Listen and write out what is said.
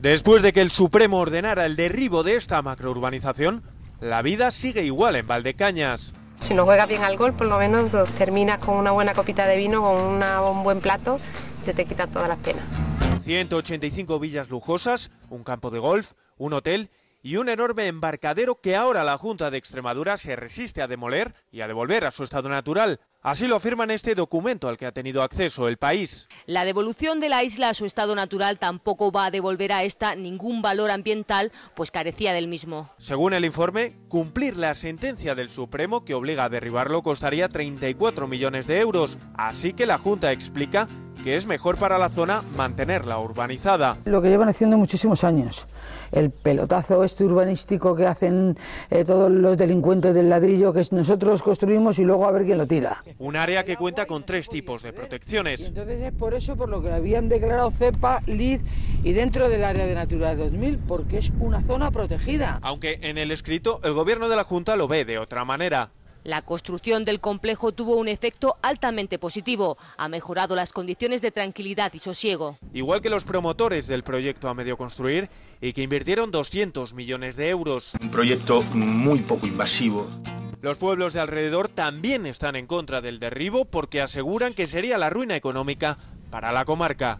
Después de que el Supremo ordenara el derribo de esta macrourbanización, la vida sigue igual en Valdecañas. Si no juegas bien al gol, por lo menos terminas con una buena copita de vino, con un buen plato, y se te quitan todas las penas. 185 villas lujosas, un campo de golf, un hotel y un enorme embarcadero que ahora la Junta de Extremadura se resiste a demoler y a devolver a su estado natural. Así lo afirma en este documento al que ha tenido acceso el país. La devolución de la isla a su estado natural tampoco va a devolver a esta ningún valor ambiental, pues carecía del mismo. Según el informe, cumplir la sentencia del Supremo que obliga a derribarlo costaría 34 millones de euros. Así que la Junta explica que es mejor para la zona mantenerla urbanizada. Lo que llevan haciendo muchísimos años, el pelotazo este urbanístico que hacen eh, todos los delincuentes del ladrillo que nosotros construimos y luego a ver quién lo tira. Un área que cuenta con tres tipos de protecciones. entonces es por eso por lo que habían declarado CEPA, LID y dentro del área de Natura 2000, porque es una zona protegida. Aunque en el escrito el gobierno de la Junta lo ve de otra manera. La construcción del complejo tuvo un efecto altamente positivo. Ha mejorado las condiciones de tranquilidad y sosiego. Igual que los promotores del proyecto a medio construir y que invirtieron 200 millones de euros. Un proyecto muy poco invasivo. Los pueblos de alrededor también están en contra del derribo porque aseguran que sería la ruina económica para la comarca.